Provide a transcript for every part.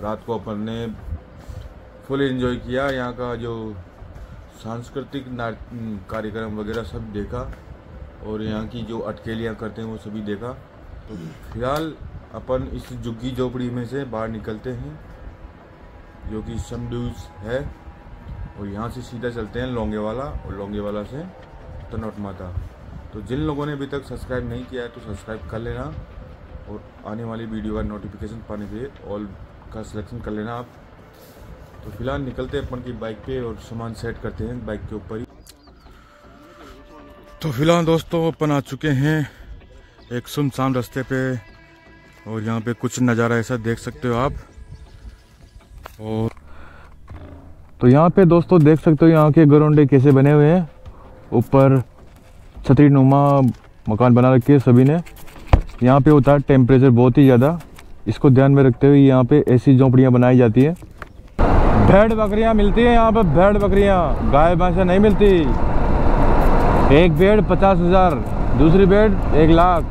रात को अपन ने फुल एंजॉय किया, यहाँ का जो सांस्कृतिक कार्यक्रम वगैरह सब देखा, और यहाँ की जो अटकेलियाँ करते हैं वो सभी देखा। तो फ़िलहाल अपन इस झुग्गी झोपड़ी में से बाहर निकलते हैं, जो कि समड्यूज है, और यहाँ से सीधा चलते हैं लोंगे वाला और लोंगे वाला से तनौट माता। तो जिन लोगों ने अभी तक सब्सक्राइब नहीं किया है तो सब्सक्राइब कर लेना, और आने वाली वीडियो का नोटिफिकेशन पाने के लिए ऑल का सिलेक्शन कर लेना आप। तो फ़िलहाल निकलते हैं अपन की बाइक पे और सामान सेट करते हैं बाइक के ऊपर ही। तो फ़िलहाल दोस्तों अपन आ चुके हैं एक सुनसान रास्ते पे और यहाँ पे कुछ नज़ारा ऐसा देख सकते हो आप। और तो यहाँ पे दोस्तों देख सकते हो यहाँ के गरोंडे कैसे बने हुए हैं। ऊपर छतरी नुमा मकान बना रखे सभी ने। यहाँ पे होता है टेम्परेचर बहुत ही ज़्यादा। इसको ध्यान में रखते हुए यहाँ पे ऐसी झोंपड़ियाँ बनाई जाती है। भेड़ बकरियाँ मिलती है यहाँ पे, भेड़ बकरियाँ। गाय, भैंसा नहीं मिलती। एक भेड़ पचास हज़ार, दूसरी भेड़ एक लाख।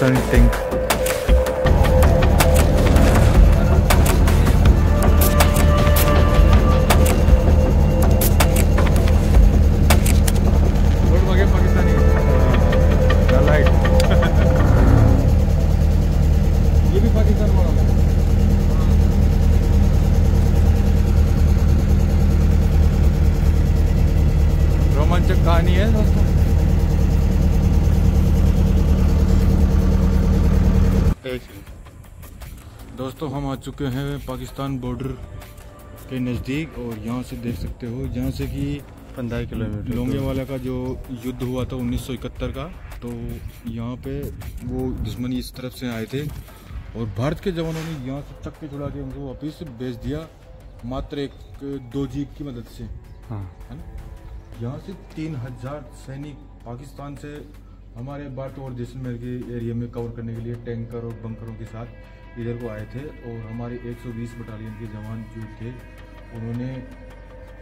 भी पाकिस्तान वाला रोमांचक कहानी है दोस्तों। दोस्तों हम आ चुके हैं पाकिस्तान बॉर्डर के नज़दीक और यहाँ से देख सकते हो जहाँ से कि पंद्रह किलोमीटर लोंगे वाला का जो युद्ध हुआ था 1971 का तो यहाँ पे वो दुश्मनी इस तरफ़ से आए थे और भारत के जवानों ने यहाँ से चक्के छुड़ा के उनको वापिस भेज दिया मात्र एक दो जीप की मदद से। हाँ। है ना? यहाँ से तीन हज़ार सैनिक पाकिस्तान से हमारे बाट और जैसलमेर के एरिया में कवर करने के लिए टैंकर और बंकरों के साथ इधर को आए थे और हमारे 120 बटालियन के जवान जो थे, उन्होंने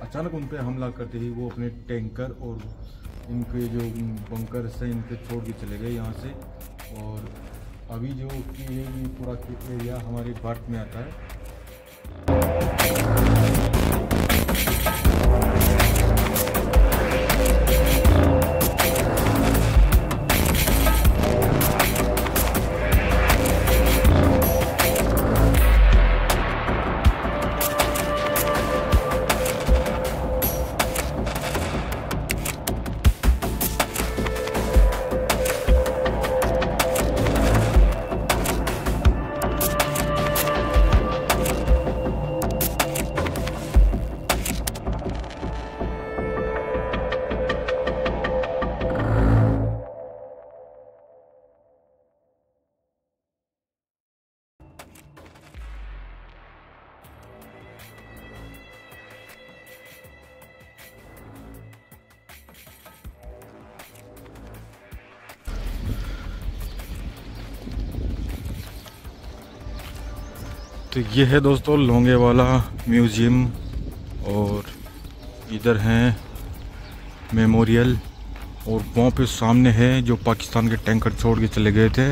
अचानक उन पर हमला करते ही वो अपने टैंकर और इनके जो बंकर से इनके छोड़ के चले गए यहाँ से। और अभी जो कि ये पूरा एरिया हमारे भारत में आता है। तो ये है दोस्तों लोंगे वाला म्यूज़ियम और इधर हैं मेमोरियल और वहाँ पे सामने है जो पाकिस्तान के टैंकर छोड़ के चले गए थे।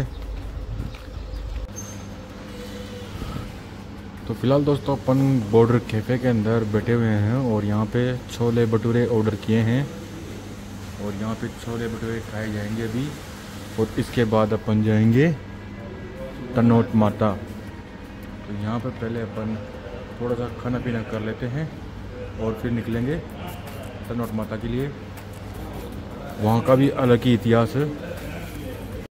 तो फ़िलहाल दोस्तों अपन बॉर्डर कैफ़े के अंदर बैठे हुए हैं और यहाँ पे छोले भटूरे ऑर्डर किए हैं और यहाँ पे छोले भटूरे खाए जाएँगे अभी और इसके बाद अपन जाएँगे तनोट माता। तो यहाँ पर पहले अपन थोड़ा सा खाना पीना कर लेते हैं और फिर निकलेंगे सनौट माता के लिए। वहाँ का भी अलग ही इतिहास है।